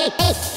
hey, hey.